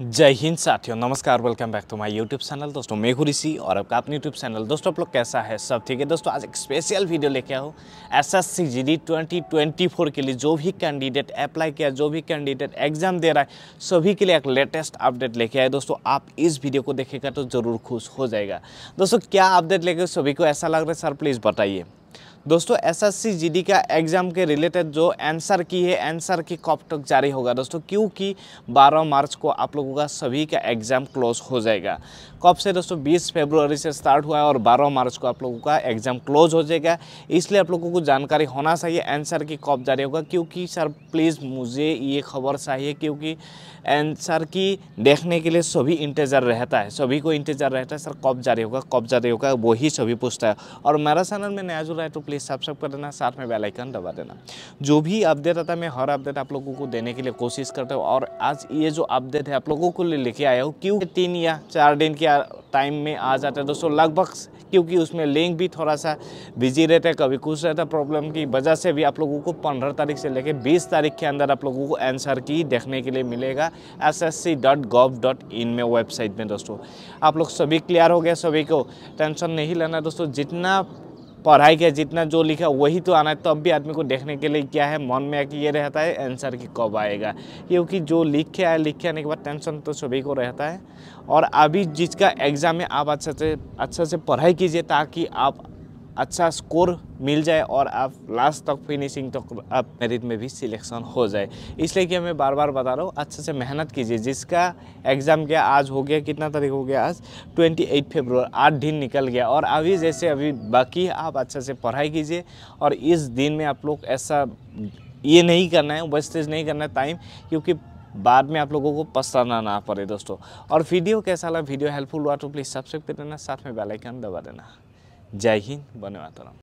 जय हिंद साथियों, नमस्कार welcome back to my YouTube channel दोस्तों, मैं हूँ ऋषि और आपका अपने यूट्यूब चैनल दोस्तों, आप लोग कैसा है? सब ठीक है? दोस्तों, आज एक स्पेशल वीडियो लेके आओ S S C G D twenty twenty four के लिए जो भी कैंडिडेट अप्लाई किया, जो भी कैंडिडेट एग्ज़ाम दे रहा है, सभी के लिए एक लेटेस्ट अपडेट लेके आए दोस्तों, आप इस वीडियो को देखेगा तो ज़रूर खुश हो जाएगा। दोस्तों, क्या अपडेट लेके सभी को ऐसा लग रहा है सर प्लीज़ बताइए। दोस्तों एसएससी जीडी का एग्ज़ाम के रिलेटेड जो आंसर की है आंसर की कब तक जारी होगा। दोस्तों, क्योंकि 12 मार्च को आप लोगों का सभी का एग्ज़ाम क्लोज हो जाएगा। कब से दोस्तों 20 फरवरी से स्टार्ट हुआ है और 12 मार्च को आप लोगों का एग्ज़ाम क्लोज हो जाएगा। इसलिए आप लोगों को जानकारी होना चाहिए आंसर की कब जारी होगा। क्योंकि सर प्लीज़ मुझे ये खबर चाहिए क्योंकि आंसर की देखने के लिए सभी इंतज़ार रहता है। सभी को इंतज़ार रहता है सर कब जारी होगा कब जारी होगा, वही सभी पूछता है। और मेरा चैनल में नया जुड़ है तो प्लीज़ सब्सक्राइब कर देना, साथ में बेल आइकन दबा देना। जो भी अपडेट आता है, मैं हर अपडेट आप लोगों को देने के लिए कोशिश करता हूँ। और आज ये जो अपडेट है, आप लोगों को लेके आया हूँ क्यों तीन या चार दिन के टाइम में आ जाता है। दोस्तों, लगभग क्योंकि उसमें लिंक भी थोड़ा सा बिज़ी रहता है, कभी कुछ रहता है प्रॉब्लम की वजह से भी आप लोगों को पंद्रह तारीख से लेकर बीस तारीख के अंदर आप लोगों को आंसर की देखने के लिए मिलेगा। S S C dot gov dot in में वेबसाइट में, दोस्तों। आप लोग सभी क्लियर हो गया सभी को टेंशन नहीं लेना। दोस्तों, जितना पढ़ाई किया जितना जो लिखा वही तो आना है। तब भी आदमी को देखने के लिए क्या है, मन में आके ये रहता है आंसर की कब आएगा। क्योंकि जो लिख के आया लिख के आने के बाद टेंशन तो सभी को रहता है। और अभी जिसका एग्ज़ाम है आप अच्छे से अच्छे से पढ़ाई कीजिए ताकि आप अच्छा स्कोर मिल जाए और आप लास्ट तक फिनिशिंग तक आप मेरिट में भी सिलेक्शन हो जाए। इसलिए कि मैं बार बार बता रहा हूँ, अच्छे से मेहनत कीजिए। जिसका एग्ज़ाम गया आज हो गया, कितना तारीख हो गया, आज 28 फरवरी आठ दिन निकल गया। और अभी जैसे अभी बाकी आप अच्छे से पढ़ाई कीजिए। और इस दिन में आप लोग ऐसा ये नहीं करना है वेस्टेज नहीं करना है टाइम क्योंकि बाद में आप लोगों को पछताना ना पड़े दोस्तों। और वीडियो कैसा लगा? वीडियो हेल्पफुल हुआ तो प्लीज़ सब्सक्राइब कर देना, साथ में बेल आइकन दबा देना। जय हिन्द वन्दे मातरम